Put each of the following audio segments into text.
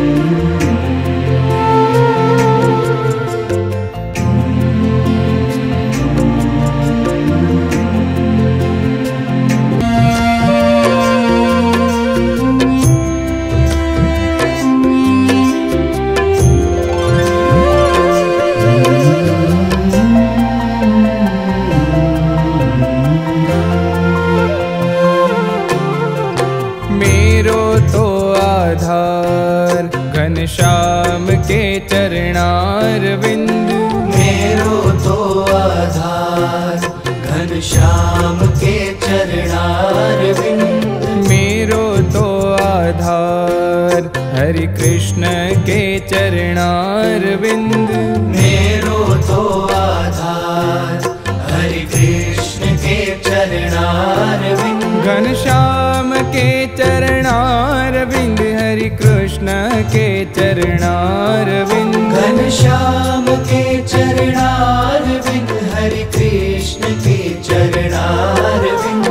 मेरो तो आधार घनश्याम के चरणार बिंद मेरो तो आधार घनश्याम के चरणार बिंद मेरो तो आधार हरि कृष्ण के चरणार बिंद हरि कृष्ण के चरणार घन श्याम के चरणार विंद हरि कृष्ण के चरणार बिंद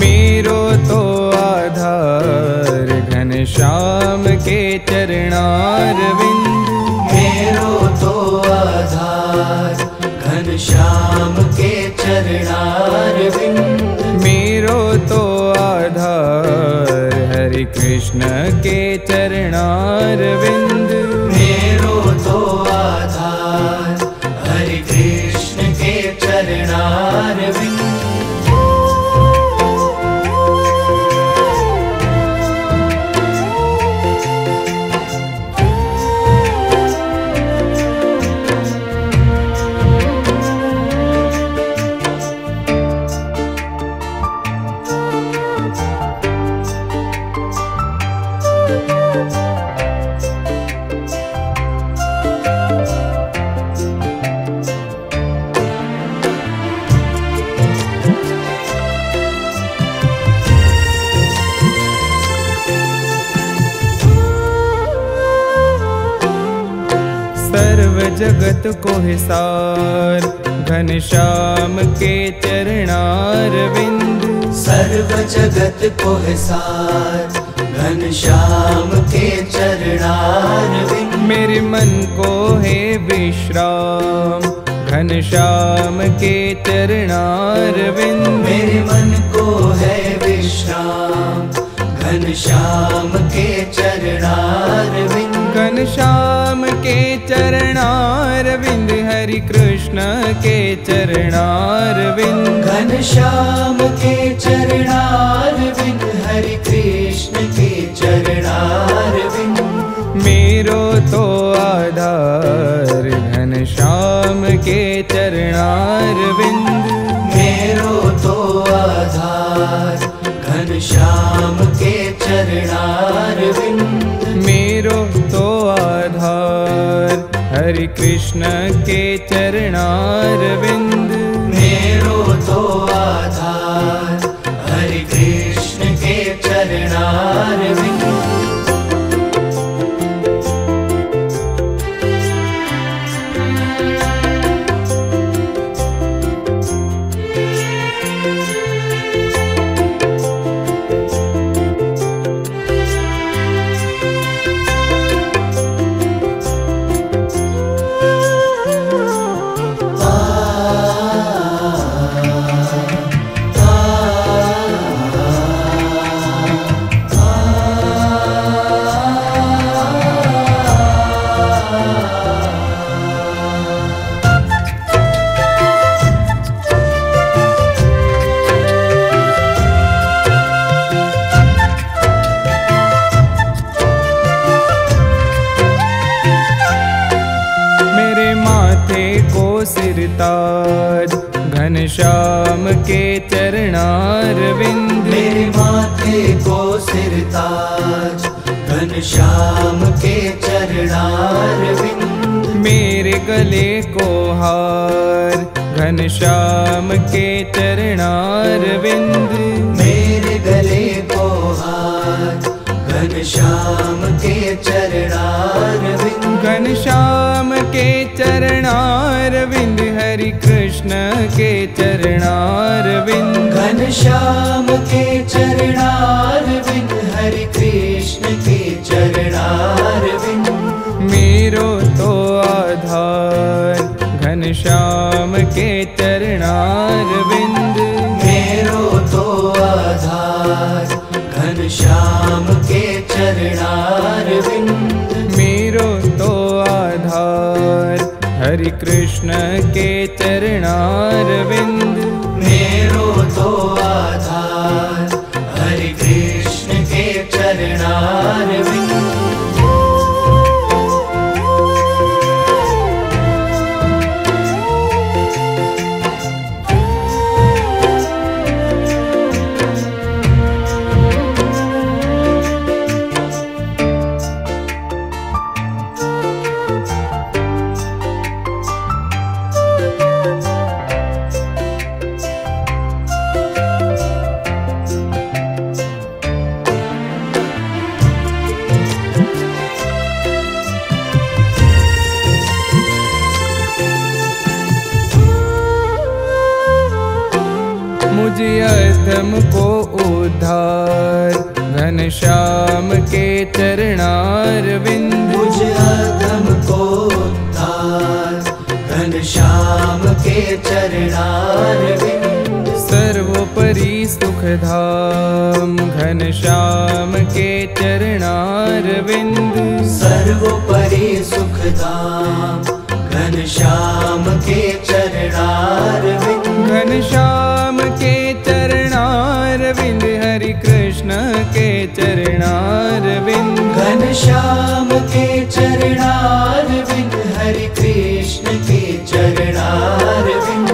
मेरो तो आधार घन श्याम के चरणार कृष्ण के चरणार सर्व जगत को हिसार घनश्याम के चरणार बिंद। सर्व जगत को हिसार घनश्याम के चरणार बिंद। मेरे मन को है विश्राम। घनश्याम के चरणार बिंद। मेरे मन को है विश्राम। घनश्याम के चरणार श्याम के चरणारविन्द हरि कृष्ण के चरणारविन्द घन श्याम के चरणारविन्द हरि कृष्ण के चरणारविन्द मेरो तो आधार हरि कृष्ण के चरणार मेरो तो आधार सिरताज घनश्याम के चरणार बिंद मेरे माथे को सिरताज घनश्याम के चरणार बिंद मेरे गले को हार घनश्याम के चरणार बिंद मेरे गले को हार घनश्याम के चरणार बिंद घनश्याम के चरणार बिंद हरि कृष्ण के चरणार विंद घन श्याम के चरणार विंद हरि कृष्ण के चरणार विंद मेरो तो आधार घन श्याम के चरणार विंद मेरो तो आधार घन श्याम के चरणार विंद हरि कृष्ण के चरणारविंद। मेरो तो आधार मुझ अधम को उद्धार। घनश्याम के चरणारविंद मुझ अधम को उद्धार। घनश्याम के चरणार विंद सर्वोपरि सुखधाम। घन श्याम के चरणारविंद सर्वोपरि सुखधाम। घनश्याम के चरणार विंद घनश्याम के घन श्याम के चरणार विंद हरि कृष्ण के चरणार विंद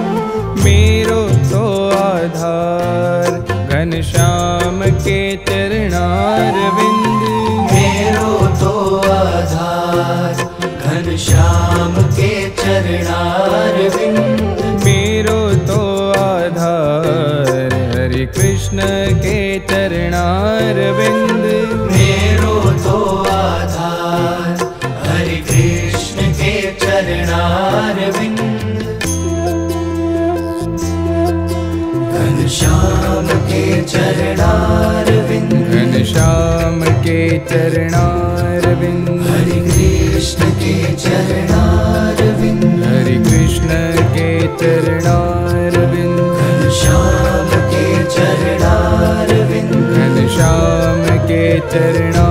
मेरो तो आधार घन श्याम के चरणारविंद। कृष्ण के चरणारविंद। मेरो तो आधार हरि कृष्ण के चरणार विंद घनश्याम के चरणार विंद घनश्याम के चरणारविंद श्याम के चरणा